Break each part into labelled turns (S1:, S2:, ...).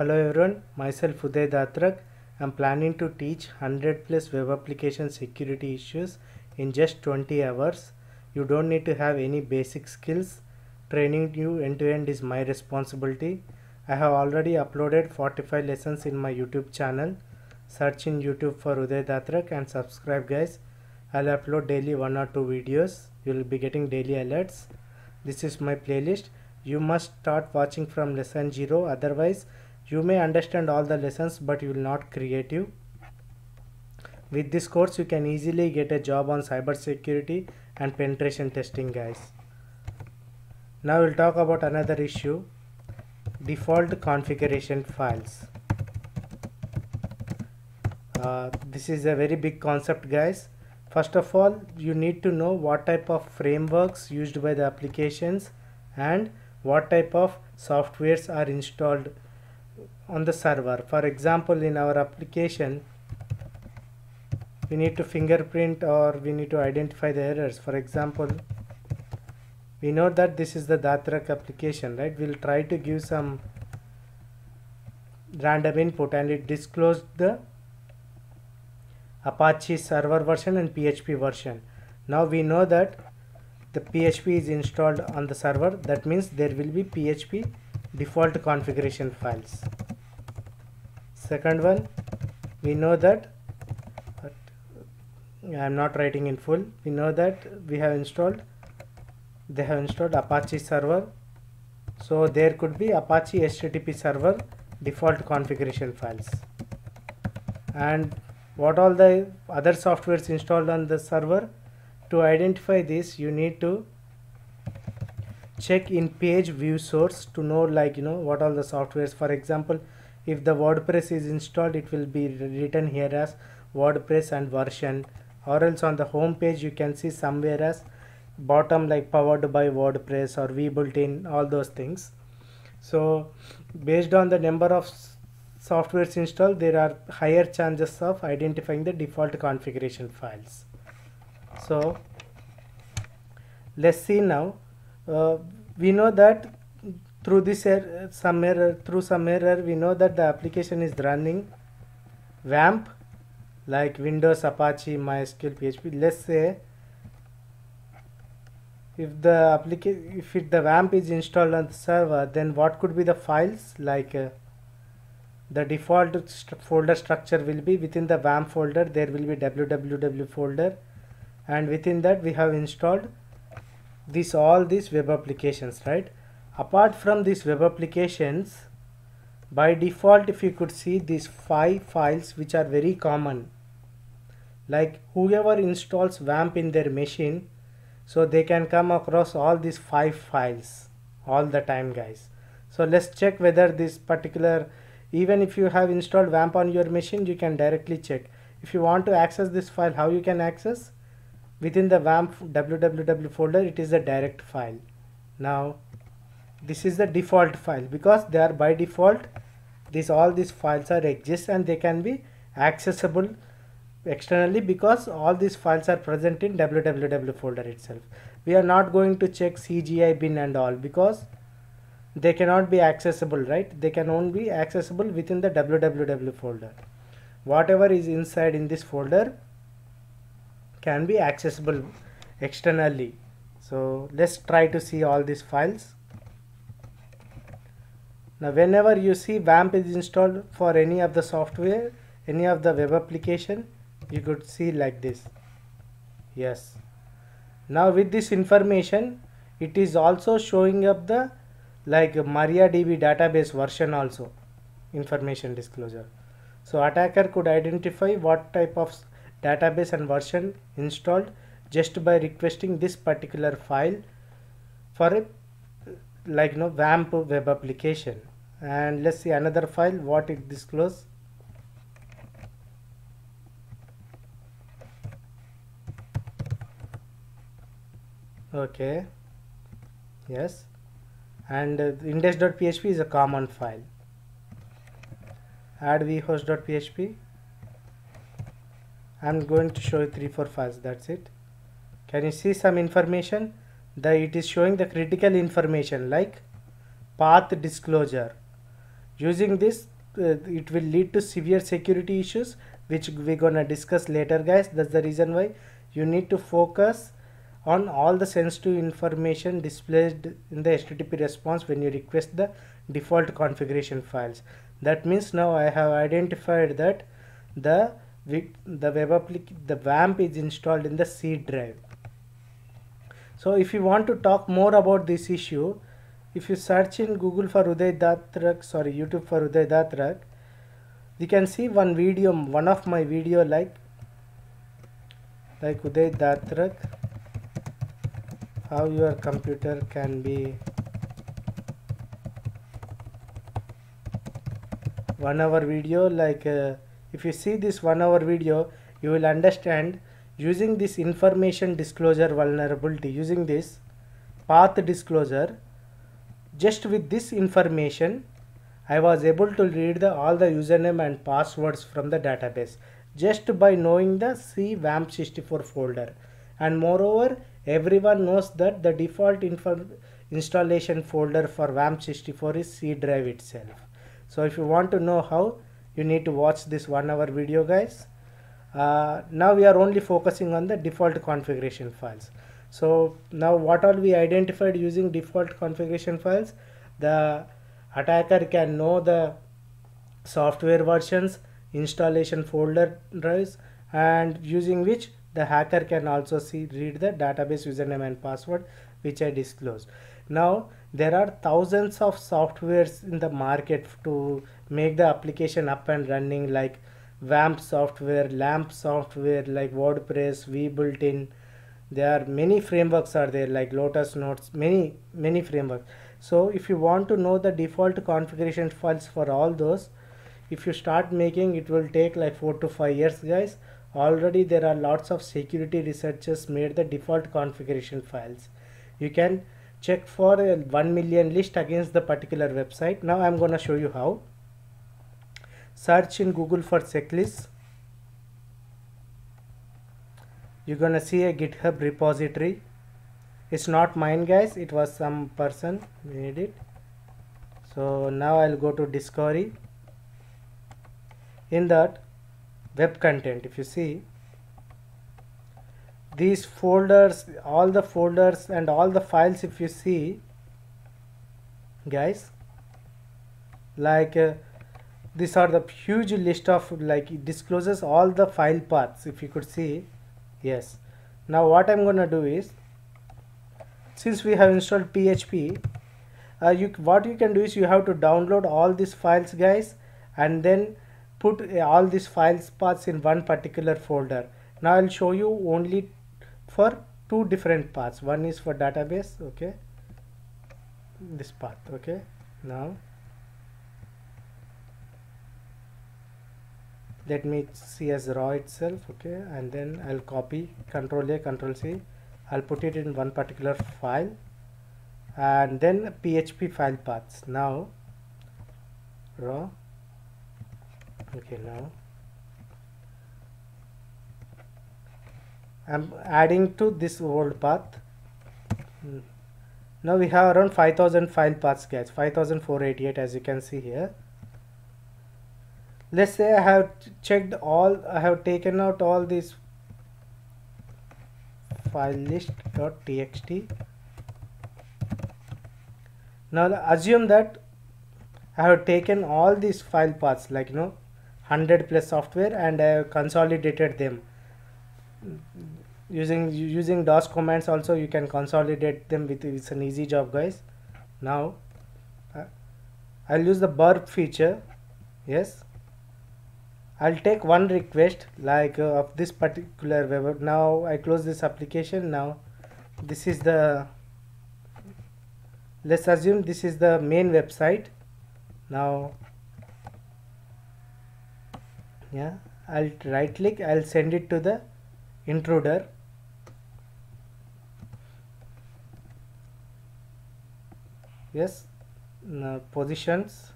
S1: Hello everyone, myself Uday Datrak. I'm planning to teach 100 plus web application security issues in just 20 hours. You don't need to have any basic skills. Training you end to end is my responsibility. I have already uploaded 45 lessons in my YouTube channel. Search in YouTube for Uday Datrak and subscribe guys. I'll upload daily one or two videos. You'll be getting daily alerts. This is my playlist. You must start watching from lesson 0 otherwise you may understand all the lessons but you will not creative. With this course you can easily get a job on cybersecurity and penetration testing guys. Now we'll talk about another issue default configuration files. Uh, this is a very big concept guys. First of all you need to know what type of frameworks used by the applications and what type of softwares are installed on the server. For example in our application we need to fingerprint or we need to identify the errors. For example we know that this is the Datrak application right? We'll try to give some random input and it disclosed the Apache server version and PHP version. Now we know that the PHP is installed on the server. That means there will be PHP default configuration files second one we know that I am not writing in full. We know that we have installed they have installed Apache server. So there could be Apache HTTP server default configuration files. And what all the other softwares installed on the server to identify this you need to check in page view source to know like you know what all the softwares. For example if the WordPress is installed it will be written here as WordPress and version. Or else on the home page you can see somewhere as bottom like powered by WordPress or vBuilt-in all those things. So based on the number of softwares installed there are higher chances of identifying the default configuration files. So let's see now. Uh, we know that through this some error through some error we know that the application is running WAMP like Windows Apache MySQL PHP let's say if the application if it, the vamp is installed on the server then what could be the files? Like uh, the default st folder structure will be within the vamp folder. There will be www folder. And within that we have installed this all these web applications right apart from these web applications by default if you could see these five files which are very common like whoever installs vamp in their machine so they can come across all these five files all the time guys. So let's check whether this particular even if you have installed vamp on your machine you can directly check. If you want to access this file how you can access? Within the vamp www folder it is a direct file. Now this is the default file. Because they are by default these all these files are exist and they can be accessible externally because all these files are present in www folder itself. We are not going to check cgi bin and all because they cannot be accessible right? They can only be accessible within the www folder. Whatever is inside in this folder can be accessible externally. So let's try to see all these files now whenever you see VAMP is installed for any of the software, any of the web application, you could see like this. Yes. Now with this information, it is also showing up the like MariaDB database version also, information disclosure. So attacker could identify what type of database and version installed just by requesting this particular file for a like you know WAMP web application and let's see another file what it disclose. Okay. Yes. And uh, index.php is a common file. Add vhost.php I'm going to show you three four files that's it. Can you see some information? That it is showing the critical information like path disclosure Using this uh, it will lead to severe security issues which we're gonna discuss later guys. That's the reason why you need to focus on all the sensitive information displayed in the HTTP response when you request the default configuration files. That means now I have identified that the the web applic the vamp is installed in the C drive. So if you want to talk more about this issue if you search in Google for Uday Datrak sorry YouTube for Uday Datrak you can see one video one of my video like like Uday Datrak how your computer can be one hour video like uh, if you see this one hour video you will understand using this information disclosure vulnerability using this path disclosure just with this information I was able to read the, all the username and passwords from the database just by knowing the C WAMP64 folder. And moreover everyone knows that the default installation folder for WAMP64 is C drive itself. So if you want to know how you need to watch this one hour video guys. Uh, now we are only focusing on the default configuration files so now what all we identified using default configuration files the attacker can know the software versions installation folder drives and using which the hacker can also see read the database username and password which I disclosed. Now there are thousands of softwares in the market to make the application up and running like WAMP software, LAMP software like WordPress, vBuilt-in. There are many frameworks are there like Lotus Notes, many many frameworks. So if you want to know the default configuration files for all those, if you start making it will take like 4 to 5 years guys. Already there are lots of security researchers made the default configuration files. You can check for a 1 million list against the particular website. Now i'm going to show you how. Search in google for checklist you're to see a github repository. It's not mine guys. It was some person made it. So now i'll go to discovery. In that web content if you see these folders all the folders and all the files if you see guys like uh, these are the huge list of like it discloses all the file paths if you could see yes. Now what I'm gonna do is since we have installed PHP uh, you what you can do is you have to download all these files guys and then put all these files paths in one particular folder. Now I'll show you only for two different paths one is for database okay? This path okay? Now let me see as raw itself okay? And then I'll copy control A control C. I'll put it in one particular file. And then PHP file paths. Now raw. Okay now. I'm adding to this old path. Hmm. Now we have around 5000 file paths guys. 5488 as you can see here let's say I have checked all I have taken out all these file list.txt now assume that I have taken all these file paths like you know 100 plus software and I have consolidated them. Using using DOS commands also you can consolidate them with it's an easy job guys. Now uh, I'll use the burp feature. Yes I'll take one request like uh, of this particular web now I close this application now. This is the let's assume this is the main website. Now yeah I'll right click I'll send it to the intruder. Yes now positions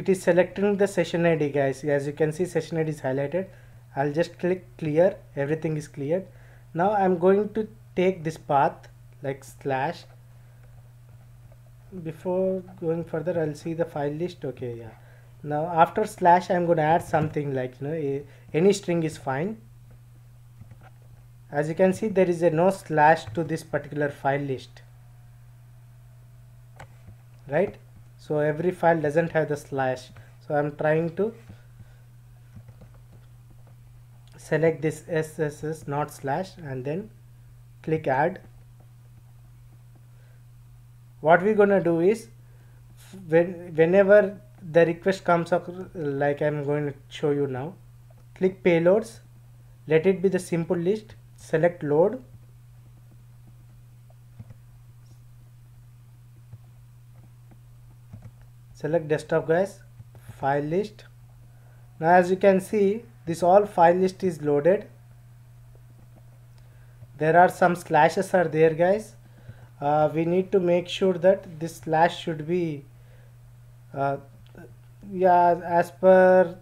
S1: it is selecting the session ID guys. As you can see session ID is highlighted. I'll just click clear. Everything is cleared now I'm going to take this path like slash. Before going further I'll see the file list. Okay yeah. Now after slash I'm going to add something like you know a, any string is fine. As you can see there is a no slash to this particular file list. Right so every file doesn't have the slash. So I'm trying to select this SSS not slash and then click add. What we're gonna do is when whenever the request comes up like I'm going to show you now click payloads let it be the simple list select load select desktop guys file list. Now as you can see this all file list is loaded. There are some slashes are there guys. Uh, we need to make sure that this slash should be uh, yeah as per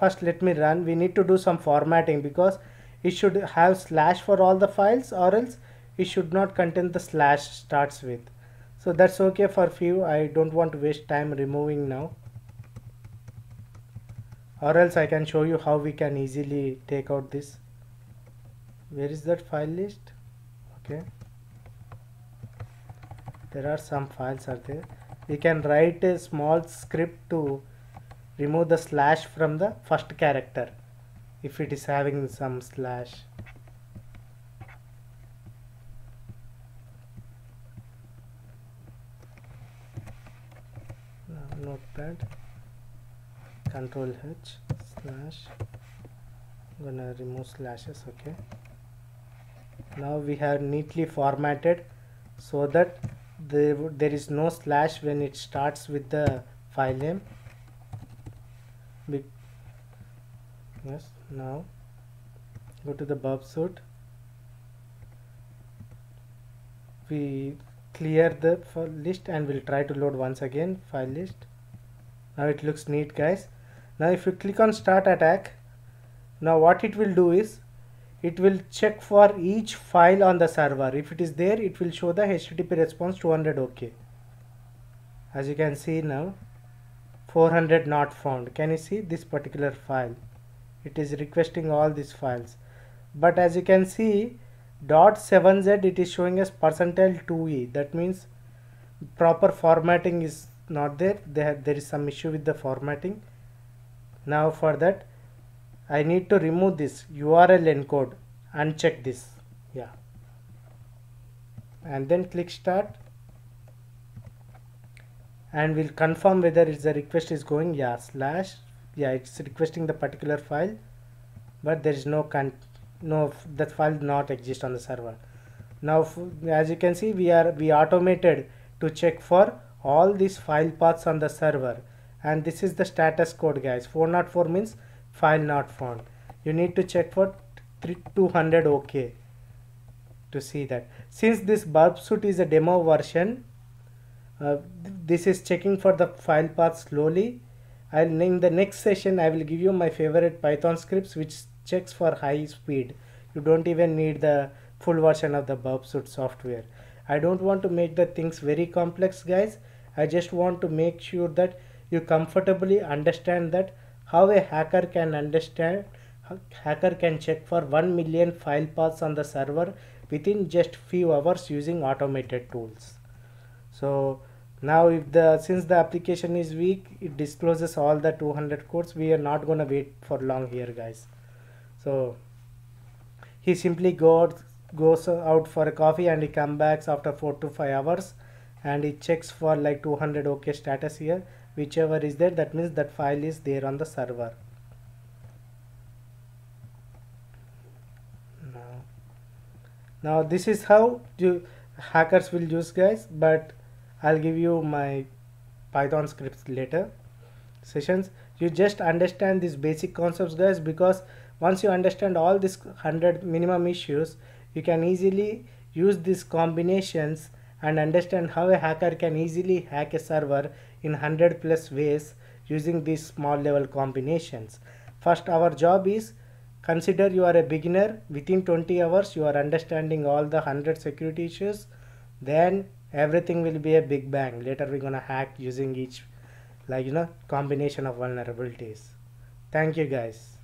S1: first let me run. We need to do some formatting because it should have slash for all the files or else it should not contain the slash starts with so that's okay for few. I don't want to waste time removing now. Or else I can show you how we can easily take out this. Where is that file list? Okay. There are some files are there. We can write a small script to remove the slash from the first character if it is having some slash notepad control h slash I'm gonna remove slashes okay? Now we have neatly formatted so that there, there is no slash when it starts with the file name. Be yes now go to the burp suite we clear the list and we'll try to load once again file list now it looks neat guys. Now if you click on start attack now what it will do is it will check for each file on the server. If it is there it will show the http response 200 ok as you can see now 400 not found. Can you see this particular file? It is requesting all these files. But as you can see dot 7z it is showing as percentile 2e that means proper formatting is not there there, there is some issue with the formatting. Now for that I need to remove this URL encode uncheck this yeah. And then click start. And we'll confirm whether it's the request is going yeah slash yeah it's requesting the particular file but there is no con no that file not exist on the server. Now as you can see we are we automated to check for all these file paths on the server. And this is the status code guys. 404 means file not found. You need to check for 200 ok to see that. Since this burp suite is a demo version uh, this is checking for the file path slowly. I'll in the next session I will give you my favorite python scripts which checks for high speed. You don't even need the full version of the burp suite software I don't want to make the things very complex guys. I just want to make sure that you comfortably understand that how a hacker can understand hacker can check for 1 million file paths on the server within just few hours using automated tools. So now if the since the application is weak it discloses all the 200 codes. We are not going to wait for long here guys. So he simply goes goes out for a coffee and he comes back after 4 to 5 hours and he checks for like 200 ok status here. Whichever is there that means that file is there on the server. Now now this is how you hackers will use guys but I'll give you my python scripts later sessions. You just understand these basic concepts guys because once you understand all these 100 minimum issues you can easily use these combinations and understand how a hacker can easily hack a server in 100 plus ways using these small level combinations. First our job is consider you are a beginner. Within 20 hours you are understanding all the 100 security issues. Then everything will be a big bang. Later we're gonna hack using each like you know combination of vulnerabilities. Thank you guys